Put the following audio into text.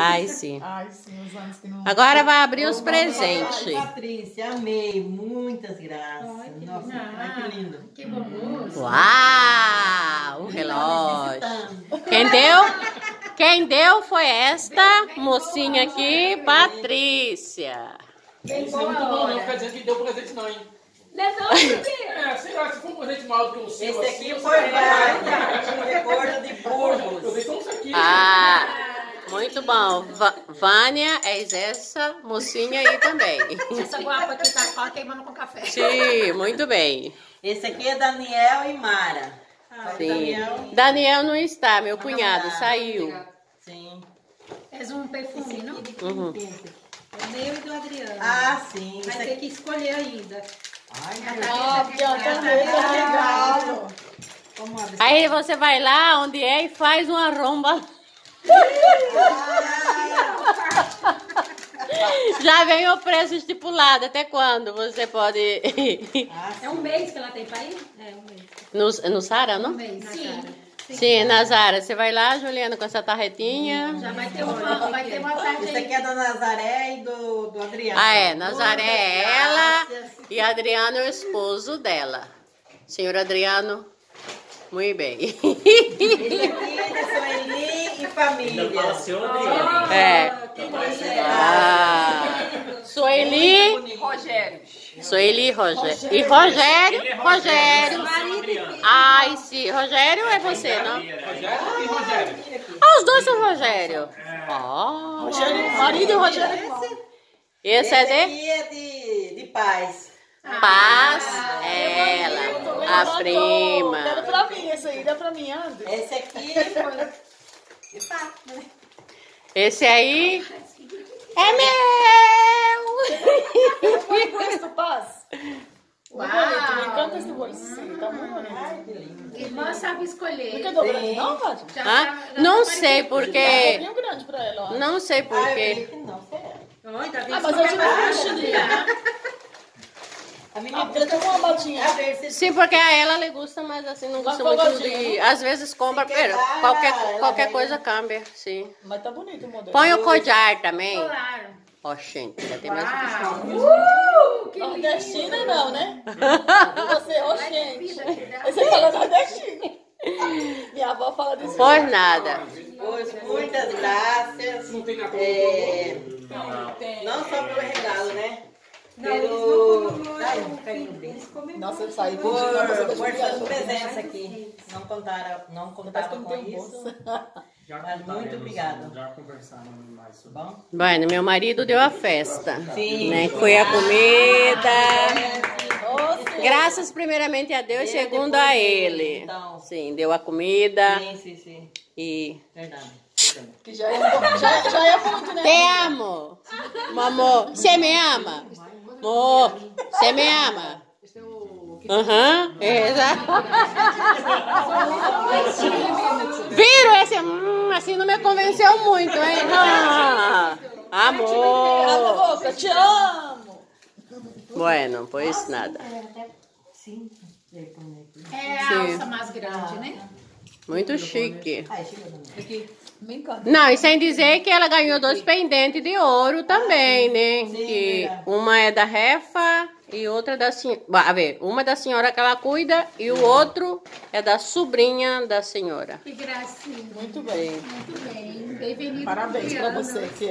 Ai, sim. Ai, sim, os anos que não... Agora vai abrir os presentes. Ai, Patrícia, amei. Muitas graças. Ai, que Nossa, lindo. ai, que lindo. Que bom. Uau! O relógio. Quem deu? Quem deu foi esta mocinha aqui, Patrícia. Bem Isso é muito bom, não fica dizendo que deu presente não, hein? Por quê? É, sei lá, se for um presente maior do que o seu, Esse assim, aqui foi vai- Vânia, um recordo de Eu dei Burgos. só isso aqui. Ah, muito bom. Va- Vânia, és essa mocinha aí também. Essa guapa aqui tá só queimando com café. Sim, muito bem. Esse aqui é Daniel e Mara. Ah, Sim. Daniel. Daniel não está, meu cunhado saiu. Sim. És um perfume, não? Uhum. É meu e do Adriano. Ah, sim. Vai ter que escolher ainda. Ai, Ah, porque eu também tô regalo. Vamos abrir. Aí você vai lá onde é e faz uma romba. Já vem o preço estipulado. Até quando você pode. É um mês que ela tem pra ir? É, um mês. no, no Sara, Um não? mês. Sim. Sim, Nazara. Você vai lá, Juliana, com essa tarretinha. Já vai ter uma, vai ter uma tarde aí. aqui é da Nazaré e do, do Adriano. Ah, é. Nazaré é ela e Adriano é o esposo dela. Senhor Adriano, muito bem. Esse aqui é da Sueli família. seu Adriano. É. Ah. Sueli. Rogério. Sueli e Rogério. E Rogério, Rogério. Ai, sim. Rogério é você, não? Rogério e Rogério. Ah, os dois são Rogério. Ó. Rogério, marido e Rogério. Esse Esse é de aqui é de, de paz. Paz. Ela, a prima. pra mim esse aí, dá pra mim, André. Esse aqui foi? Esse aí é meu. Uau. Me encanta esse bolsinho, tá muito bonito. Irmã sabe escolher. Não quer dobrar não, Hã? tá- já Não tá sei porque. pouquinho grande pra ela, ó. Não sei Ah, eu porque. tá? Ah, mas eu tive um vestidinho, né? A menina ele tem uma batinha. A ver se Sim, porque a ela lhe gusta, mas assim, não gosta muito de. né? Às vezes compra. Pera, qualquer, qualquer vai- coisa cambia, sim. Mas tá bonito o modelo. Põe o cojar também. Claro. Ó, gente, já tem mais um. Uh, que lindo. Nordestina não, né? Você, ô gente. Você fala nordestina. Minha avó fala desse Pois nada. Pois, muitas graças. Não tem na É, Tem. não só pelo regalo, né? Não, eles não. Eles Nossa, eu saí Por, você por deixa suas eu presenças aqui. Não contaram, não não com isso. Mas muito obrigada. Já conversamos mais sobre Bom? Bueno, meu marido deu a festa. Sim. Né? Foi a comida. Graças primeiramente a Deus, segundo a ele. então. Sim, deu a comida Sim, sim, sim. e. Verdade. que já é, já, já é muito, né? Te amo! Amor, você me ama? Amor, você me ama? Aham, exato. Viram esse? Hum, assim não me convenceu muito, hein? Ah, amor. boca, te amo. Bueno, pois nada. Sim. É a alça mais grande, né? Muito chique. Também. Me encanta. Não, e sem dizer que ela ganhou dois pendentes de ouro também, né? Sim, Que verdade. uma é da Refa e outra da senhora. A ver, uma é da senhora que ela cuida e o outro é da sobrinha da senhora. Que gracinha. Muito bem. Muito bem. Bem-vindo. Parabéns pra Adriana. você, que